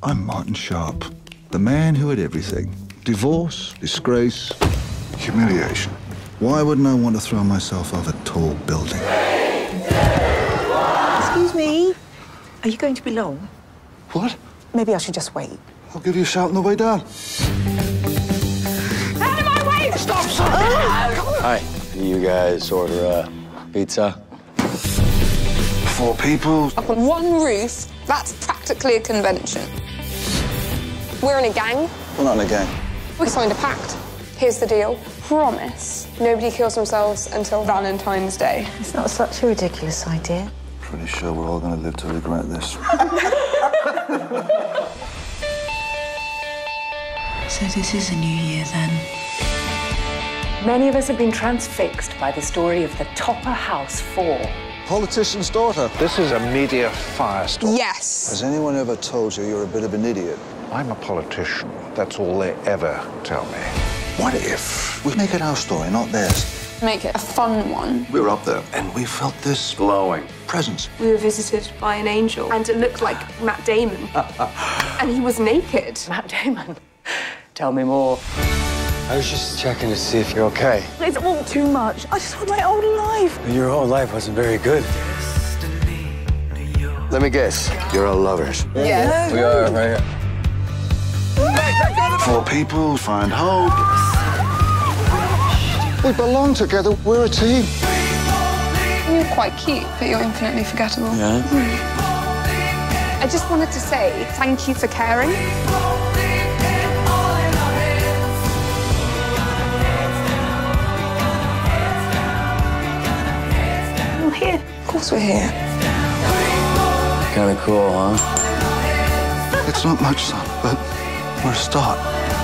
I'm Martin Sharp, the man who had everything divorce, disgrace, humiliation. Why wouldn't I want to throw myself off a tall building? Excuse me. Are you going to be long? What? Maybe I should just wait. I'll give you a shout on the way down. Out of my way! Stop, Hi. You guys order a pizza? Four people. Up on one roof, that's practically a convention. We're in a gang. We're not in a gang. We signed a pact. Here's the deal. Promise nobody kills themselves until Valentine's Day. It's not such a ridiculous idea. Pretty sure we're all going to live to regret this. So this is a new year then. Many of us have been transfixed by the story of the Topper House 4. Politician's daughter. This is a media firestorm. Yes. Has anyone ever told you you're a bit of an idiot? I'm a politician. That's all they ever tell me. What if we make it our story, not theirs? Make it a fun one. We were up there and we felt this Glowing. presence. We were visited by an angel, and it looked like Matt Damon. and he was naked. Matt Damon. Tell me more. I was just checking to see if you're okay. It's all too much. I just want my old life. Your whole life wasn't very good. Let me guess. You're all lovers. Yeah. We are, right? Four people find hope. We belong together. We're a team. You're quite cute, but you're infinitely forgettable. Yeah. I just wanted to say thank you for caring. Here. Of course we're here. Kind of cool, huh? It's not much, son, but we're a start.